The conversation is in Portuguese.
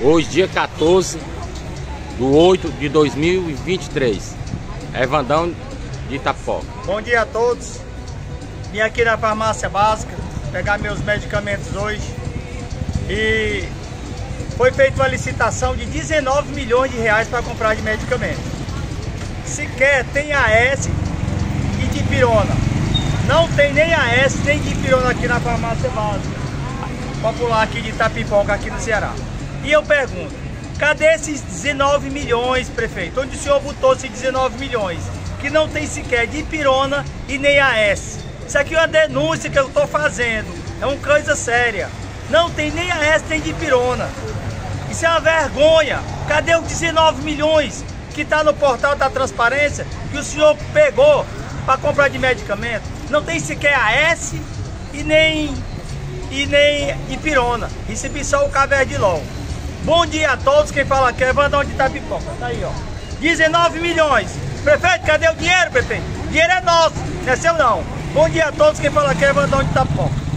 Hoje, dia 14 do 8 de 2023. Evandão de Itapoca. Bom dia a todos. Vim aqui na farmácia básica pegar meus medicamentos hoje. E foi feita uma licitação de 19 milhões de reais para comprar de medicamento. Sequer tem AS e dipirona. Não tem nem AS nem dipirona aqui na farmácia básica. Popular aqui de Itapipoca, aqui no Ceará. E eu pergunto, cadê esses 19 milhões, prefeito? Onde o senhor botou esses 19 milhões? Que não tem sequer de pirona e nem AS. Isso aqui é uma denúncia que eu estou fazendo. É uma coisa séria. Não tem nem AS nem de pirona. Isso é uma vergonha. Cadê os 19 milhões que está no portal da transparência que o senhor pegou para comprar de medicamento? Não tem sequer AS e nem, e nem Ipirona. Recebi só o Caverdilol. Bom dia a todos, quem fala aqui é Vandão de Itapipoca, tá aí ó. 19 milhões. Prefeito, cadê o dinheiro, prefeito? Dinheiro é nosso, não é seu não. Bom dia a todos, quem fala aqui é Vandão de Itapipoca.